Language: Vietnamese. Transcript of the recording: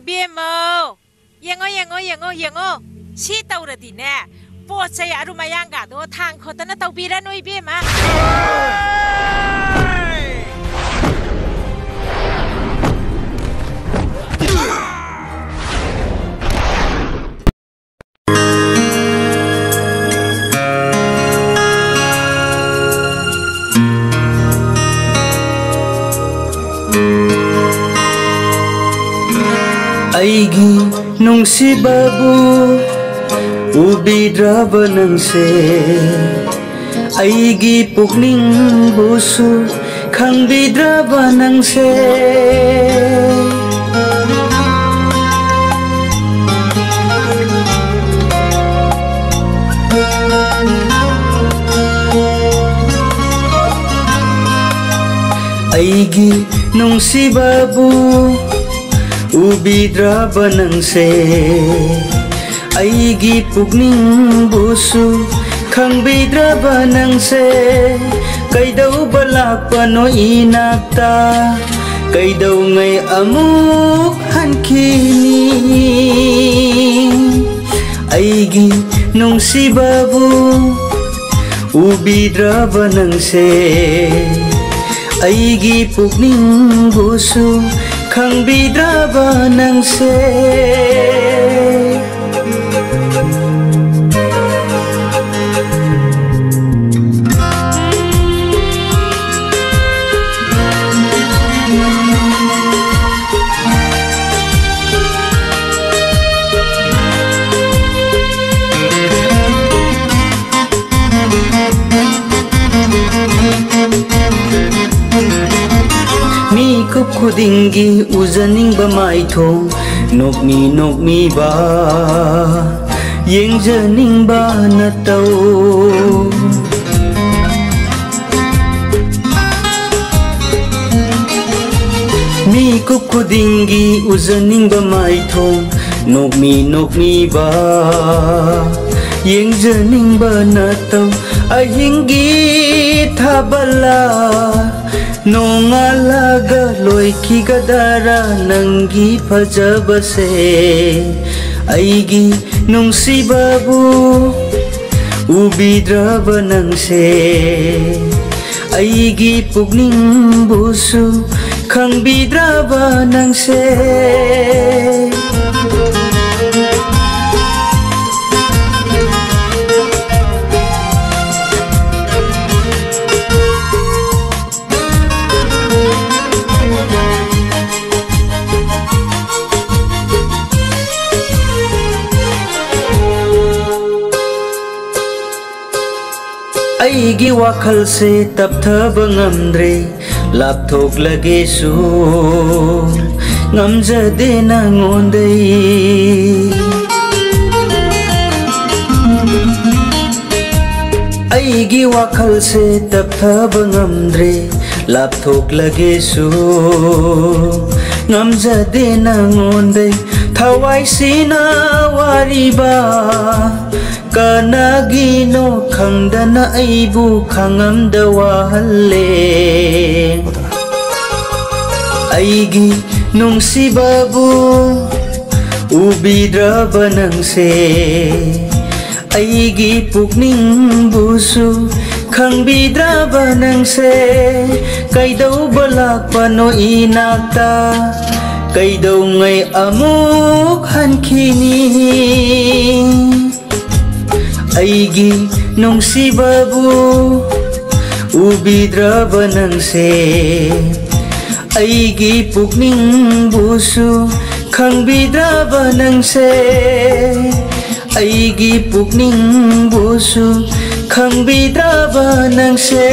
BBMO yengo yengo yengo yengo si tau ra di ne po che ya ru ma yang ga do thang kho ta na tau bi ra noi be ma daigin nung si Babu Ubi draba ng se. Ay gipok ning buso Kang bidraba não se. Aigi nung si babu ꯎꯕꯤꯗ꯭ꯔꯕ ꯅꯪꯁꯦ ꯑꯩꯒꯤ ꯄꯨꯛꯅꯤꯡꯕꯨꯁꯨ ꯈꯪꯕꯤꯗ꯭ꯔꯕ ꯅꯪꯁꯦ ꯀꯩꯗꯧꯕ ꯂꯥꯛꯄꯅꯣ ꯏꯅꯥꯛꯇ ꯀꯩꯗꯧꯉꯩ ꯑꯃꯨꯛ ꯍꯟꯈꯤꯅꯤ ꯑꯩꯒꯤ ꯅꯨꯡꯁꯤꯕꯕꯨ ꯎꯕꯤꯗ꯭ꯔꯕ ꯅꯪꯁꯦ ꯑꯩꯒꯤ ꯄꯨꯛꯅꯤꯡꯕꯨꯁꯨ khăng bi đã ba năng xe si babu Ubidraba ng se Aigi pugning busu khangbidraba nangse khudingi uzaninga maithong nokmi nokmi ba yengjaningba na tau mi kup khudingi uzaninga mi nokmi nokmi ba. Yengjaningba na tau. Ahingi thabala Nongalaga loi ki gadara नङ अलग लयकी गदरा नङी फज बसे। आइगी नङसि बाबु उबिद्रव नङसे आइगी पुग्निं बुसु खङबिद्रव नङसे ꯑꯩꯒꯤ ꯋꯥꯈꯜꯁꯦ ꯇꯞꯊꯕ ꯉꯝꯗ꯭ꯔꯦ ꯂꯥꯞꯊꯣꯛꯂꯒꯦꯁꯨ ꯉꯝꯖꯗꯦ ꯅꯉꯣꯟꯗꯩ ꯑꯩꯒꯤ ꯋꯥꯈꯜꯁꯦ ꯇꯞꯊꯕ ꯉꯝꯗ꯭ꯔꯦ ꯂꯥꯞꯊꯣꯛꯂꯒꯦꯁꯨ ꯉꯝꯖꯗꯦ ꯅꯉꯣꯟꯗꯩ ꯊꯋꯥꯏꯁꯤꯅ ꯋꯥꯔꯤꯕ ꯀꯅꯥꯒꯤꯅꯣ ꯈꯪꯗꯅ ꯑꯩꯕꯨ ꯈꯪꯉꯝꯗ ꯋꯥꯍꯜꯂꯦ ꯑꯩꯒꯤ ꯅꯨꯡꯁꯤꯕꯕꯨ ꯎꯕꯤꯗ꯭ꯔꯕ ꯅꯪꯁꯦ ꯑꯩꯒꯤ ꯄꯨꯛꯅꯤꯡꯕꯨꯁꯨ ꯈꯪꯕꯤꯗ꯭ꯔꯕ ꯅꯪꯁꯦ ꯀꯩꯗꯧꯕ ꯂꯥꯛꯄꯅꯣ ꯏꯅꯥꯛꯇ ꯀꯩꯗꯧꯉꯩ ꯑꯃꯨꯛ ꯍꯟꯈꯤꯅꯤ ꯑꯩꯒꯤ ꯅꯨꯡꯁꯤꯕꯕꯨ ꯎꯕꯤꯗ꯭ꯔꯕ ꯅꯪꯁꯦ ꯑꯩꯒꯤ ꯄꯨꯛꯅꯤꯡꯕꯨꯁꯨ ꯈꯪꯕꯤꯗ꯭ꯔꯕ ꯅꯪꯁꯦ ꯑꯩꯒꯤ ꯄꯨꯛꯅꯤꯡꯕꯨꯁꯨ ꯈꯪꯕꯤꯗ꯭ꯔꯕ ꯅꯪꯁꯦ